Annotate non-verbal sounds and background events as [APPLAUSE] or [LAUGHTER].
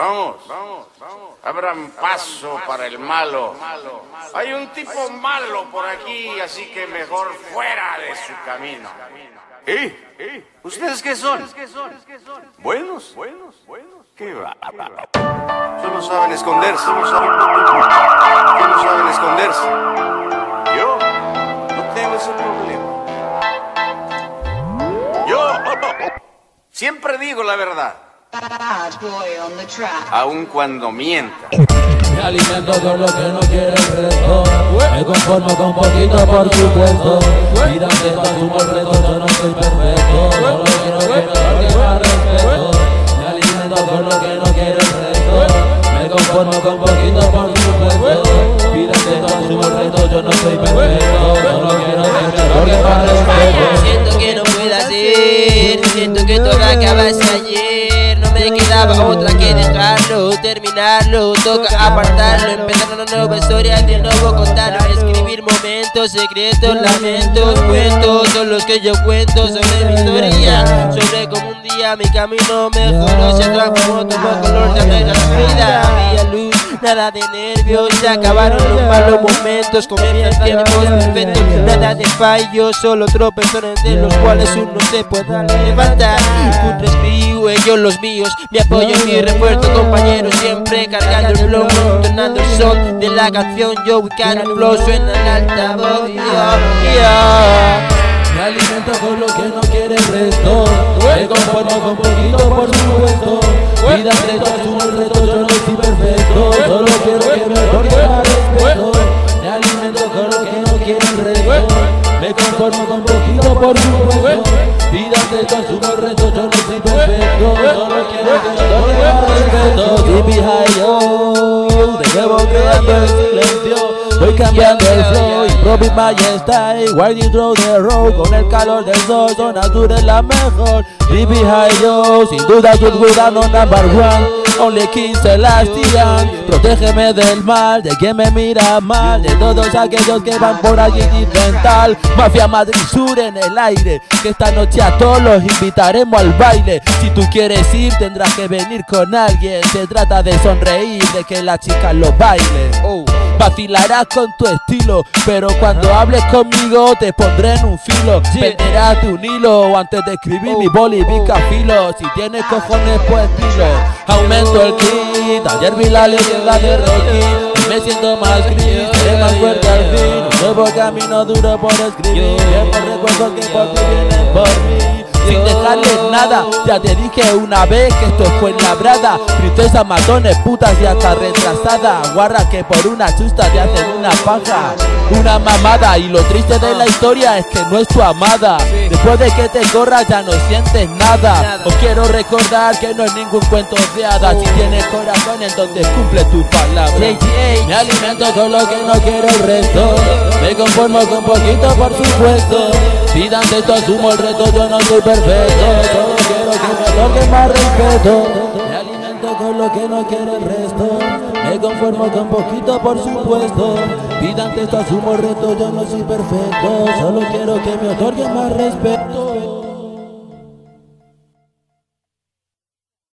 Vamos, abran paso para el malo. Hay un tipo malo por aquí, así que mejor fuera de su camino. ¿Eh? ¿Ustedes qué son? ¿Buenos? ¿Buenos? ¿Buenos? ¿Qué va? Solo saben esconderse. Solo saben, solo saben esconderse. Yo no tengo ese problema. Yo [LAUGHS] siempre digo la verdad. Aun cuando mienta. Me alimento con lo que no quiere el resto. Me conformo con poquito por supuesto Mira que asumo el reto, yo no soy perfecto. Solo quiero que me más respeto. Me alimento con lo que no quiere el resto. Me conformo con poquito por supuesto Mira que asumo el reto, yo no soy perfecto. Solo quiero que me darle más respeto. Siento que no pueda ser Siento que todo No me quedaba otra que dejarlo Terminarlo, toca apartarlo Empezar una nueva historia de nuevo contarlo Escribir momentos, secretos, lamentos Cuentos son los que yo cuento Sobre mi historia Sobre cómo un día mi camino mejoró Se transformó, tomó color, no era vida nada de nervios Se acabaron los malos momentos Comienzan tiempos perfectos Nada de fallos, solo tropezones De los cuales uno se pueda levantar. Un respiro, ellos los míos Mi apoyo y mi refuerzo, compañeros Siempre cargando el flow, entonando el son De la canción, yo ubicando el flow Suena en altavoz, yo, yo Me alimento con lo que no quiere el resto. Me conformo con poquito por supuesto Vida reto, asumo el reto, quiere el resto Me conformo con poquito por supuesto Vida reto, asumo el reto, yo no soy perfecto Solo quiero que otorgue más respeto. Yo cambiando el flow, my style Winding through the road Con el calor del sol, zona sur es la mejor. Baby high yo, sin duda tu no number one. Only King Celestial Protégeme del mal, de quien me mira mal De todos aquellos que van por allí inventar Mafia Madrid Sur en el aire Que esta noche a todos los invitaremos al baile. Si tú quieres ir tendrás que venir con alguien. Se trata de sonreír, de que las chicas lo bailen oh. Vacilarás con tu estilo, pero cuando hables conmigo te pondré en un filo. Venderás de un hilo antes de escribir mi boli pica filo. Si tienes cojones, pues estilo. Aumento el kit, ayer vi la leyenda de Rocky. Me siento más gris, seré más fuerte al fin. Un nuevo camino duro por escribir. Que por ti vienen por mí sin dejarles nada. Ya te dije una vez que esto fue en la brada. Princesas, matones, putas y hasta retrasada. Guarra que por una chusta te hacen una paja. Una mamada. Y lo triste de la historia es que no es tu amada. Después de que te corras ya no sientes nada. Os quiero recordar que no es ningún cuento de hadas. Si tienes corazón, entonces cumple tu palabra. Me alimento con lo que no quiero el resto. Me conformo con poquito, por supuesto. Si ante esto asumo el reto, yo no soy perfecto. Solo quiero que me toque más respeto. Me alimento con lo que no quiere el resto. Me conformo con poquito, por supuesto. Vida ante esto asumo el reto, yo no soy perfecto. Solo quiero que me otorguen más respeto.